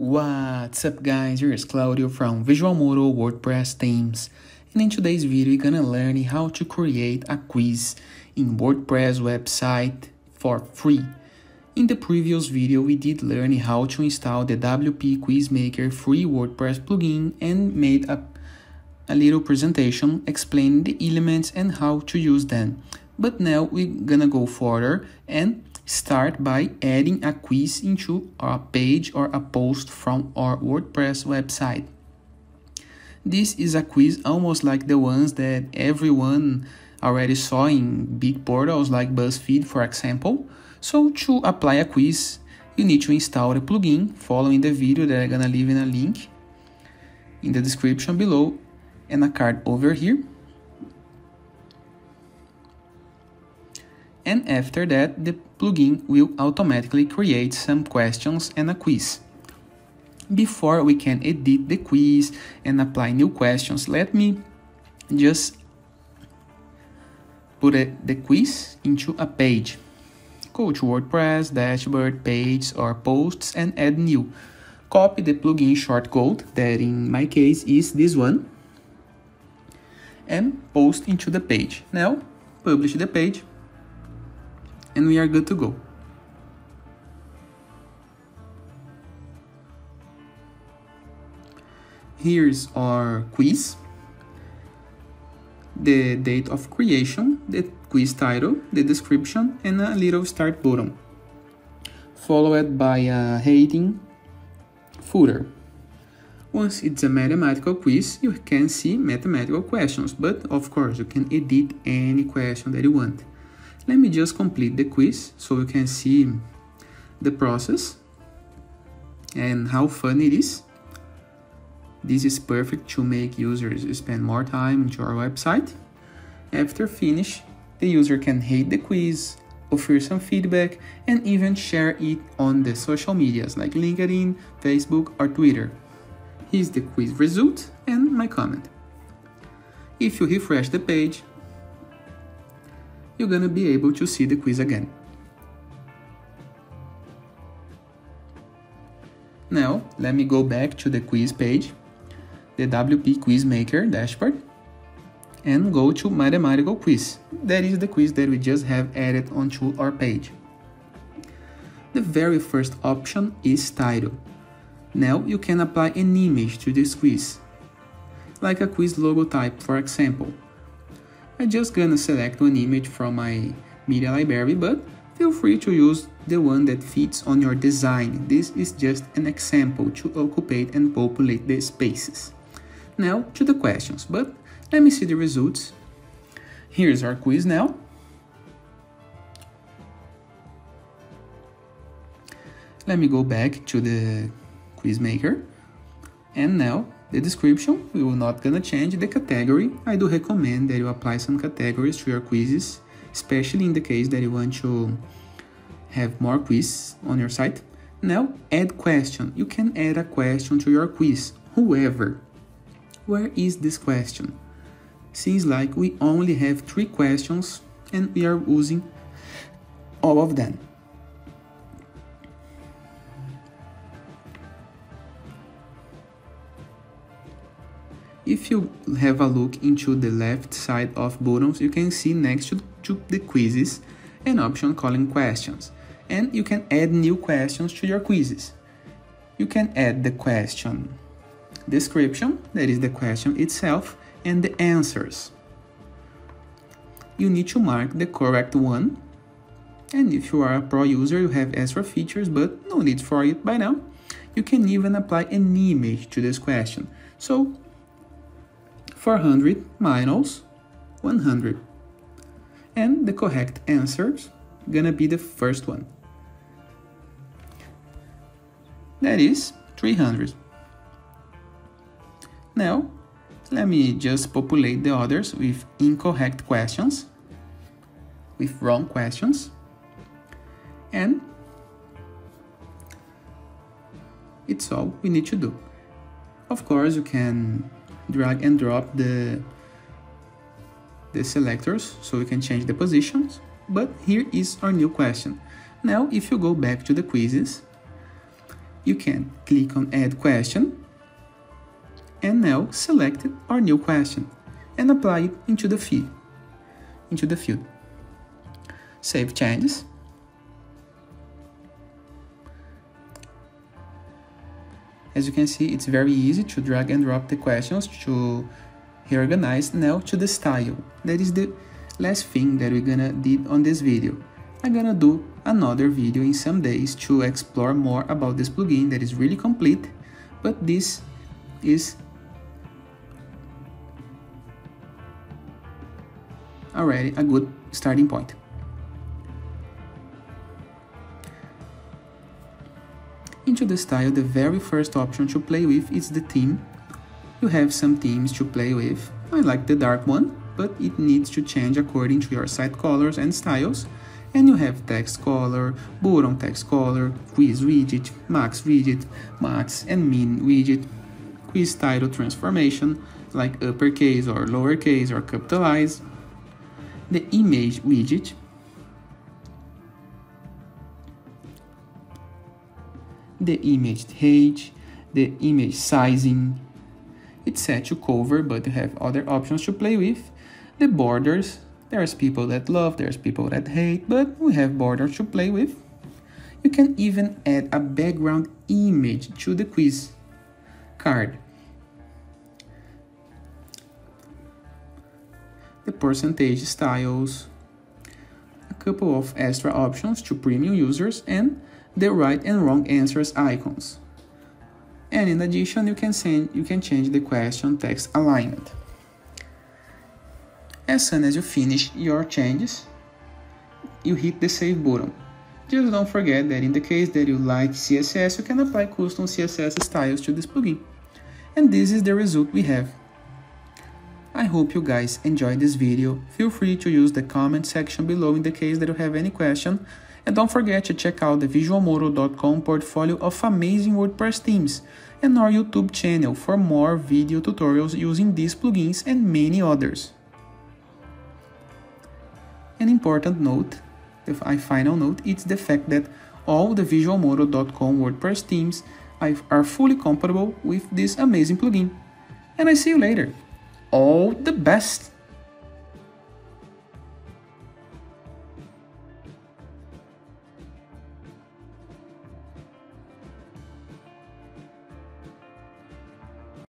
What's up guys, here's Claudio from Visualmodo WordPress themes and in today's video we're gonna learn how to create a quiz in WordPress website for free. In the previous video we did learn how to install the WP Quizmaker free WordPress plugin and made a, a little presentation explaining the elements and how to use them. But now we're gonna go further and Start by adding a quiz into a page or a post from our WordPress website. This is a quiz almost like the ones that everyone already saw in big portals like BuzzFeed, for example. So to apply a quiz, you need to install the plugin following the video that I'm gonna leave in a link in the description below and a card over here. And after that the plugin will automatically create some questions and a quiz. Before we can edit the quiz and apply new questions, let me just put the quiz into a page. Go to WordPress, dashboard, page or posts and add new. Copy the plugin shortcode, that in my case is this one, and post into the page. Now, publish the page and we are good to go. Here's our quiz, the date of creation, the quiz title, the description, and a little start button, followed by a heading footer. Once it's a mathematical quiz, you can see mathematical questions, but of course you can edit any question that you want. Let me just complete the quiz so you can see the process and how fun it is. This is perfect to make users spend more time into our website. After finish, the user can hate the quiz, offer some feedback, and even share it on the social medias like LinkedIn, Facebook, or Twitter. Here's the quiz result and my comment. If you refresh the page, you're to be able to see the quiz again. Now, let me go back to the quiz page, the WP Quizmaker dashboard, and go to Mathematical Quiz. That is the quiz that we just have added onto our page. The very first option is title. Now you can apply an image to this quiz, like a quiz logo type for example. I'm just gonna select one image from my media library, but feel free to use the one that fits on your design. This is just an example to occupy and populate the spaces. Now to the questions, but let me see the results. Here's our quiz now. Let me go back to the quiz maker. And now the description, we will not gonna change the category. I do recommend that you apply some categories to your quizzes, especially in the case that you want to have more quizzes on your site. Now, add question. You can add a question to your quiz, whoever. Where is this question? Seems like we only have three questions and we are using all of them. If you have a look into the left side of buttons, you can see next to, to the quizzes an option calling questions. And you can add new questions to your quizzes. You can add the question description, that is the question itself, and the answers. You need to mark the correct one. And if you are a pro user, you have extra features, but no need for it by now. You can even apply an image to this question. So 400 minus 100. And the correct answer is gonna be the first one. That is 300. Now, let me just populate the others with incorrect questions, with wrong questions, and it's all we need to do. Of course, you can drag and drop the the selectors so we can change the positions but here is our new question now if you go back to the quizzes you can click on add question and now select our new question and apply it into the field. Into the field. Save changes. As you can see, it's very easy to drag and drop the questions to reorganize now to the style. That is the last thing that we're gonna did on this video. I'm gonna do another video in some days to explore more about this plugin that is really complete, but this is already a good starting point. Into the style, the very first option to play with is the theme. You have some themes to play with. I like the dark one, but it needs to change according to your site colors and styles. And you have text color, button text color, quiz widget, max widget, max and min widget, quiz title transformation, like uppercase or lowercase or capitalize, the image widget, the image height, the image sizing. It's set to cover, but you have other options to play with. The borders, there's people that love, there's people that hate, but we have borders to play with. You can even add a background image to the quiz card. The percentage styles, a couple of extra options to premium users, and the right and wrong answers icons. And in addition, you can, send, you can change the question text alignment. As soon as you finish your changes, you hit the save button. Just don't forget that in the case that you like CSS, you can apply custom CSS styles to this plugin. And this is the result we have. I hope you guys enjoyed this video. Feel free to use the comment section below in the case that you have any question and don't forget to check out the visualmodo.com portfolio of amazing WordPress themes and our YouTube channel for more video tutorials using these plugins and many others. An important note, a final note, is the fact that all the visualmodo.com WordPress themes are fully compatible with this amazing plugin. And I see you later. All the best!